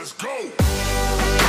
Let's go.